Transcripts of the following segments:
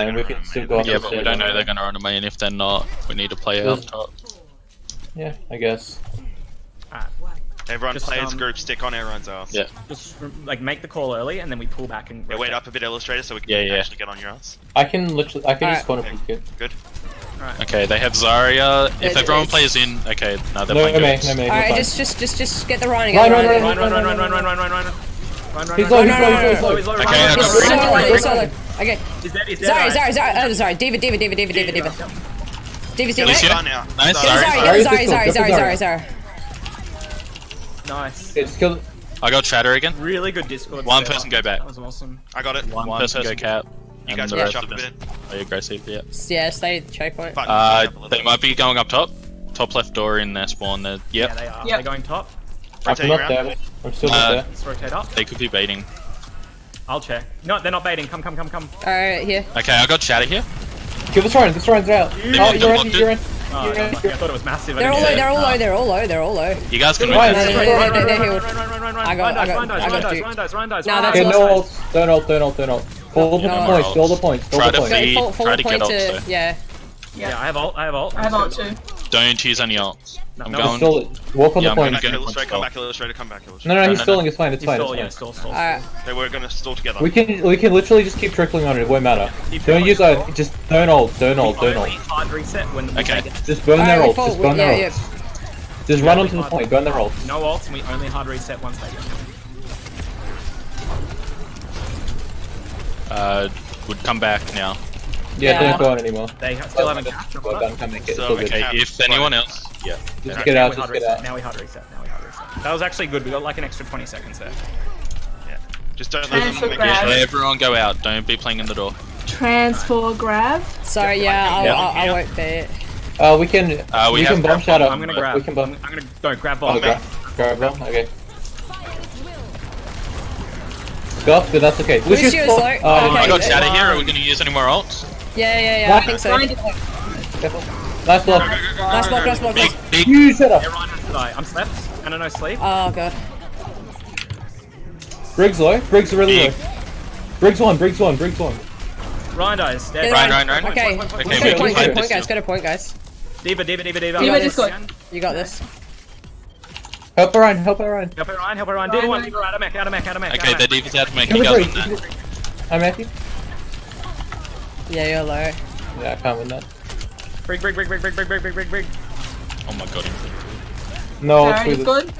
I mean, we can still go up Yeah, but we don't know they're gonna run a main. If they're not, we need to play out top. Yeah, I guess. Everyone Just, play as a um, group, stick on everyone's ass. Yeah. Just like make the call early, and then we pull back and. Yeah, wait up a bit, illustrator, so we can Yeah, yeah. actually get on your ass. I can literally, I can just Alright. spawn a pumpkin. Good. Okay, they have Zarya. If It's- everyone it's- plays in, okay, no, they're No, playing no, me, good. no, me. we're Alright, just, just, just, just get the Ryan. Run, Get run, the run, Ryan. Run, run, run, run, run, run, run, run, run. Run, run, He's run, low, run, he's low, run, he's run, low, run, he's run, Okay, run, I run, got run, green. run, Solo, run, go run, solo. run. Okay. He's dead, he's dead. Sorry, alright. sorry, sorry. Oh, sorry. David, David, David, David, David, David. David, David. Alicia? Done now. Nice, Done. sorry. Sorry, Sorry, sorry, Cisco, sorry, sorry, sorry, sorry. Nice. Okay, just kill. I got Shatter again. Really good Discord. One setup. person go back. That was awesome. I got it. One, One person, person. go cap. You guys the push rest up of a them bit. play aggressive. Yeah. Yeah, stay at the checkpoint. Uh, up a little they bit. might be going up top. Top left door in their spawn. They're, Yeah, yep, they are. Yep. They're going top. I'm Rotating not around. there. I'm still Uh, not there. Let's rotate up. they could be baiting. I'll check. No, they're not baiting. Come, come, come, come. Alright, here. Okay, I got Shatter here. Kill this Ryan, this Ryan's out. You- Oh, you're in, you're in. Oh, You're no, in. I thought it was massive. They're all low, they're all low, they're all low, they're all low. You guys can Ryan, win. Ryan, They're- Ryan, they're- they're Run, healed. run, run, run, run, run. I got- Run I dice, got- run dice, I got run dice, Duke. run dice, run dice, No, run that's Okay, dice. no Nice. ult. Don't ult, don't ult, don't ult. Hold the No points, ults. hold the points, Try hold the to points. feed. Go full, full try to point get to, ults, though. yeah. Yeah, I have ult. I have ult. I have ult too. Don't use any ults. No, I'm no, going. Still, walk on Yeah, the I'm point. Back gonna- illustrator, come back illustrator, come back illustrator. No, no, No, he's no, stalling, it's fine, it's He's fine, stall, it's yeah, fine. stall, stall. Alright. Okay, we're gonna stall together. We can we can literally just keep trickling on it, it won't matter. Keep Don't use stall. a just don't ult, don't ult, don't Only ult. hard reset when Okay. Just burn their Alright, we ults, just burn their yeah, ults. Just run onto the point, burn their ults. No ults, and we only hard reset once they get. Uh, would come back now. Yeah, Yeah. don't go on anymore. They ha- still haven't captured Well on done, it. come it. So, it's good. Okay, if anyone else, yeah. Just Okay, get out, just get reset. out. Now we hard reset. Now we hard reset. That was actually good. We got like an extra 20 seconds there. Yeah. Just don't let Transfer them grab. Yeah, everyone go out. Don't be playing in the door. Transfer grab. Sorry, yeah, I'll, Yeah. I'll, I won't be it. Uh, we can, Uh, we we can bomb grab shadow. I'm gonna grab. We can bomb. I'm, I'm gonna no grab Oh, bomb. grab, grab bomb, okay. Scuff, but that's okay. Lucio's Lucio's low. full- Okay. Oh, I got Shatter here. Are we gonna use any more ults? Yeah, yeah, yeah, I What? think so. Ryan Nice did- careful. Nice block. block, nice block, Big, nice. You shut up. Everyone has to die. I'm slept. And I no sleep. Oh god. Briggs low. Briggs really low. Briggs one. Briggs one. Briggs one. Ryan dies. Dead. Yeah, Ryan, Ryan, Ryan. Okay, Okay, go we to point, go to point, guys, still. go to point, guys. Diva, Diva, Diva, Diva. Diva just dies. got- You got this. Help her Ryan. Help her Ryan. Help her Ryan, help her Ryan. Diva Ryan, one, Diva, out of mech, out of mech, out of mech. Okay, the of mech. default out to make Kill you the guys Briggs. that. I'm Matthew. Yeah, you're low. Yeah, I can't win that. Brig, brig, brig, brig, brig, brig, brig, brig, brig, brig. Oh my god. No, it's Sarah is with good.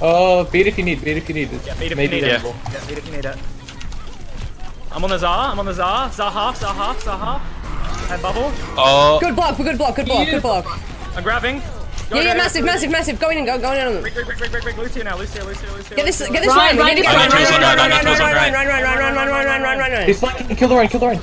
Oh, beat if you need. Beat if you need. It's Yeah, beat if you need it. doable. Yeah, beat if you need it. I'm on the Zar, I'm on the Zar. Zar half, Zar half, Zar half. Head bubble. Oh, Good block, good block, good block, good block. I'm grabbing. Go, Yeah, yeah, go, massive, go. massive, massive. Going in, and go, going in on them. Brig, brig, brig, brig, brig, brig. Lucio now, Lucio, Lucio, Lucio. Get this, get this Ryan, run. We need to get Ryan, this Ryan, run. Ryan, Run, Ryan, run, run, Ryan, run, run, run, run, run, run, run, run, run, run. He's flanking. Kill the Ryan. Kill the Ryan.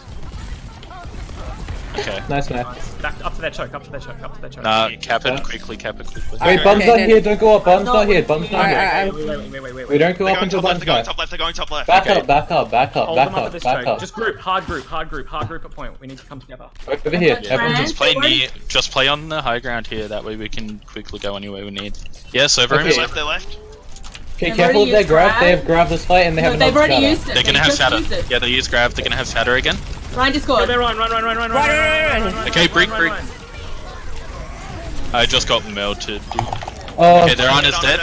Okay. Nice man. Back up to that choke, up to that choke, up to that choke. Nah, cap it quickly, cap it quickly. Wait, Okay, Bum's not then- here. Don't go up. Bum's not here. Bum's not here. Wait, wait, wait, wait, wait, wait. We don't go They're up until top left, Bum's they're going top left, they're going top left. Back Okay. up. Back up. Back up. Back up at up. this Back up. Just group, hard group, hard group, hard group at point. We need to come together. Over here. Okay. Everyone Just just play near, just play on the high ground here. That way we can quickly go anywhere we need. Yes, over Okay. him. Left, they're left. Okay, They've careful of their grab. grab. They have grabbed this fight and they have No, they've another already shadow. used it. They're gonna have shatter. Yeah, they use grab. They're gonna have shatter again. Ryan just Go scored. there, run, run, run, run, run, run, Run, run, run, run, run. Okay, run, break, break. I just got melted. dude. Oh, Okay, their run is dead.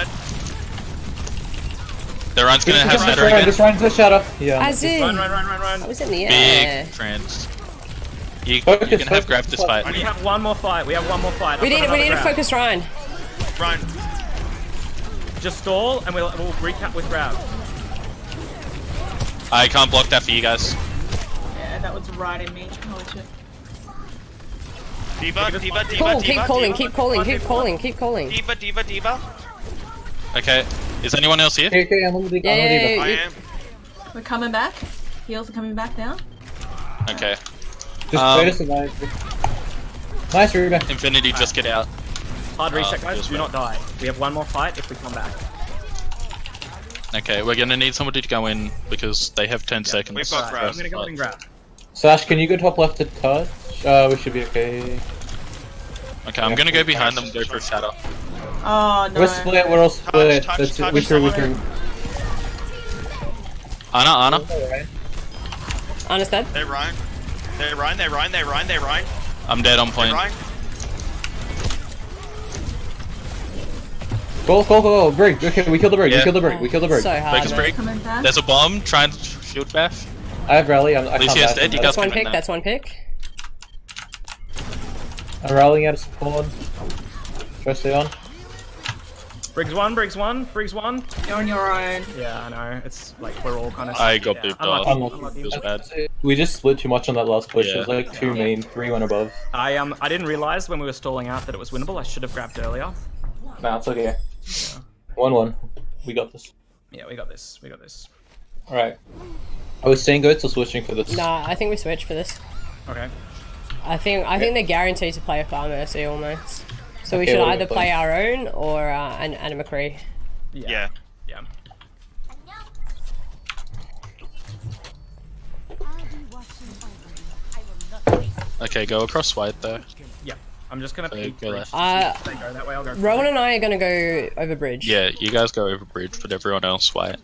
Their run's gonna have this shatter Ryan, again. this Ryan's a shadow. Yeah. As in, Run, run, run, run, I was in the air. Big trans. You, Focus, you can have focus, grab this fight. We have one more fight. We have one more fight. We need, we need to grab. focus Ryan. Ryan, Just stall, and we'll we'll recap with grab. I can't block that for you guys. Yeah, that was right in me. Holy shit. Diva, Diva, Diva, Cool, Diva, keep calling, keep calling, keep calling, keep calling. Diva, Diva, Diva. Okay. Is anyone else here? Okay, okay, I'm on the dig. Yeah, I'm on the yeah, yeah. I am. We're coming back. Heels are coming back now. Okay. Just Um, wait a second. Nice, Ruben. Infinity, just get out. Hard reset, Uh, guys. Do not die. We have one more fight if we come back. Okay, we're gonna need somebody to go in because they have 10 seconds. we've got grab. I'm gonna go and grab. Sash, can you go top left to touch? Uh, we should be okay. Okay, I'm gonna go behind them. Go for shadow. Oh no. We're split. We're all split. touch, That's touch we through. We someone. through. Anna, Anna. Honest dead. They Ryan. They Ryan. They Ryan. They Ryan. They Ryan. I'm dead on They point. Ryan. Go, go, go, go. Brig. Okay, we killed the brig. Yeah. We killed the brig. We killed the brig. So hard. Focus man. break. Coming back. There's a bomb. Try and shield bash. I have rally. I'm, I Lucius can't dead, you back. That's one pick. now. That's one pick. I'm rallying out of spawn. Try to on. Briggs one, Briggs one, Briggs one. You're on your own. Yeah, I know. It's like we're all kind of. I got yeah, booped unlucky, off. Unlucky. unlucky. Feels bad. We just split too much on that last push. It was like two main, three went above. I um I didn't realize when we were stalling out that it was winnable. I should have grabbed earlier. Nah, it's okay. One one. We got this. Yeah, we got this. We got this. Alright. Are we staying goats or switching for this? Nah, I think we switch for this. Okay. I think I think they're guaranteed to play a Pharmercy almost. So we should what do we either play? play our own or uh, an Anna McCree. Yeah. Yeah. Yeah. Okay, go across white though. Yeah. I'm just gonna Okay, peek. go Briggs. Uh, go that way. I'll go. Rowan and I are gonna go over bridge. Yeah, you guys go over bridge, but everyone else white.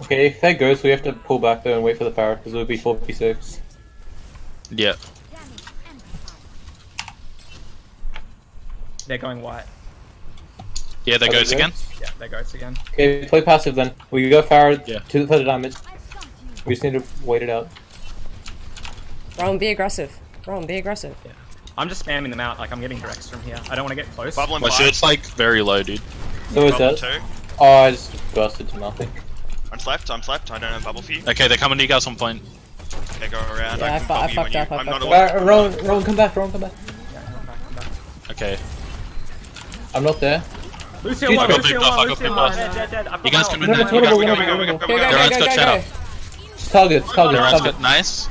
Okay, if that goes, we have to pull back though and wait for the power because it would be 4p6. Yeah. They're going white. Yeah, there Are they goes again. goats? Yeah, there goes again. Okay, play passive then. We go Pharah Yeah. to for the damage. We just need to wait it out. Rowan, be aggressive. Rowan, be aggressive. Yeah. I'm just spamming them out. Like I'm getting directs from here. I don't want to get close. Bubble My five. shield's like very low, dude. So is that. two. Oh, I just busted to nothing. I'm left. I'm left. I don't have bubble for you. Okay, they're coming to you guys on point. Okay, go around. Yeah, I I fu- I bubble you fucked you. up, I I'm not fucked up. Alright, Rowan, Rowan, come back, Rowan, come back. Yeah, come back, come back. Okay. I'm not there. Lucio Dude, one, I got Lucio picked I one, got Lucio picked one. You guys come in there. it's You guys winnable, come in there. winnable. Go, go, Everyone's go, got shadow. go. Targets, targets, targets. nice.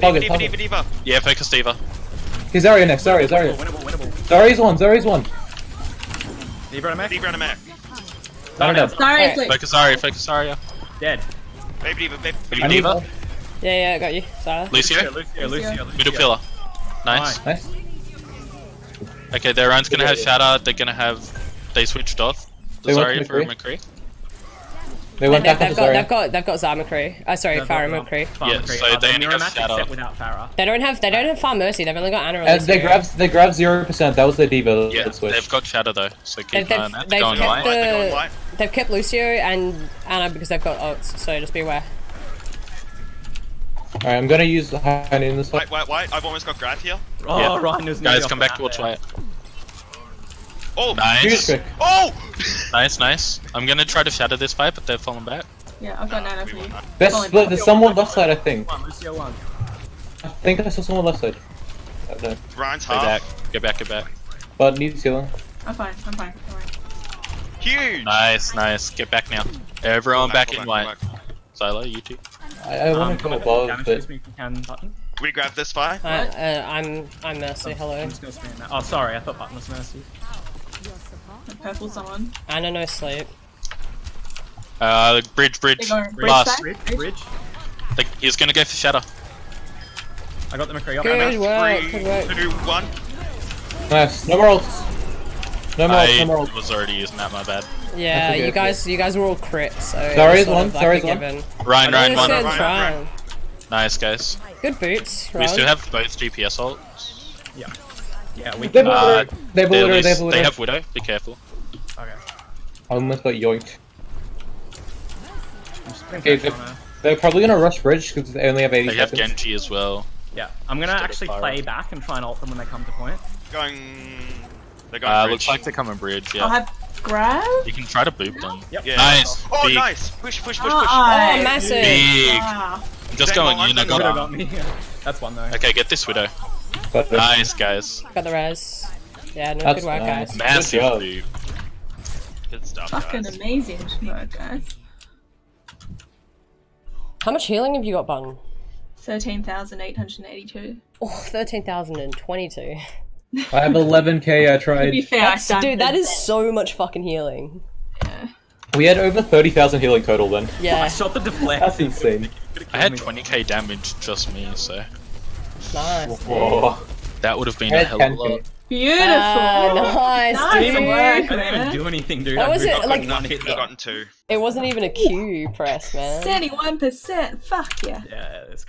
Target, Diva, target. diva, diva. Yeah, focus Diva. Okay, Zarya next, Zarya, Zarya. Winnable, winnable. Zarya's one, Zarya's one. Diva and a mech. Diva and a mech. Down and down. Sorry, it's late. Focus Zarya, focus Zarya. Dead. Baby diva, baby. Baby I Diva. Yeah, yeah, I got you. Sorry. Lucio. Lucio, Lucio, Lucio. Middle pillar. Nice. Nice. Okay, their own's gonna have shadow. They're gonna have. They switched off. Sorry for McCree? McCree. They went They've, back they've got, they've Zarya. got, they've got Zarya McCree. Uh, sorry, They've Pharah got McCree. Pharah Yeah, McCree. so Uh, they the only mirror got match Shadow. without Pharah. They don't have, they don't have Pharmercy. They've only got Anna Uh, they grabbed, they grabbed zero percent. That was their diva Yeah, that they've got shadow though, so keep They've, an eye on they've, they've Going kept light. They're going the, light. they've kept Lucio and Anna because they've got ults. So just be aware. Alright, I'm gonna use the high in this one. White, white, white. I've almost got Grav here. Oh, Yeah. Ryan was Guys, come off back the towards map white. Oh, Nice, oh! nice, nice. I'm gonna try to shadow this fight, but they're falling back. Yeah, I've got nano for you. Best split. There's someone left side, I think. there. One, Lucio one. I think I saw someone left side. I don't know. Ryan's Go half. back, get back, get back. But needs healing. I'm fine, I'm fine. Don't worry. Huge. Nice, nice. Get back now. Everyone Pull back, in pull white. Silo, you two. I, I want to Um, go above, damage but me if you can, button. We grab this fight. Uh, uh, I'm, I'm Mercy. Hello. I'm just gonna spam that. Oh, sorry, I thought button was mercy. I'm purple someone. Anna no sleep. Uh, bridge, bridge. Bridge Last. Bridge, bridge. Like, he's gonna go for shadow. I got the McCree up. Good Enough. work, Three, good work. two, one. nice. No more ults. No more ults. I No more ults. was already using that, my bad. Yeah, you okay. guys, you guys were all crit. So Sorry, it's sort one, of like sorry, a one. given. Ryan, Ryan, one. Ryan, try. Ryan. Nice, guys. Good boots. We still have both GPS ults. Yeah. Yeah, we They have can. Uh, widow. They have widow. They have least- a they have Widow, be careful. Okay. I almost got yoinked. I'm just putting Okay, pressure the- on her. They're probably gonna rush bridge because they only have 80 They have. Genji as well. Yeah, I'm gonna Instead actually Pharah. play back and try and ult them when they come to point. Going. They're going. Uh, bridge. looks like they're coming bridge, yeah. I'll have grab. You can try to boop them. Yep. Yeah. Nice. Oh, Big. nice. Push, push, push, Oh, push. I- Oh, massive. Big. Wow. I'm just Dang, going well, in, I I'm got got me. That's one though. Okay, get this Widow. But Nice, guys. Got the res. Yeah, no, That's good work, nice. guys. Massive job. Good stuff, Fucking guys. amazing work, guys. How much healing have you got, Bun? 13,882. Oh, 13,022. I have 11k. I To be tried. fair, I That's, started dude, that with is so much fucking healing. Yeah. We had over 30,000 healing total then. Yeah. I Yeah, shot the deflect. That's insane. I had 20k damage, just me, so nice. Whoa. that would have been I a had hell of a lot. Beautiful. Ah, nice, Nice dude. work. I couldn't even do anything, dude. That I was moved it, like- and one hit I've that. gotten two. It wasn't even a Q press, man. Seventy-one percent. Fuck yeah. Yeah, that's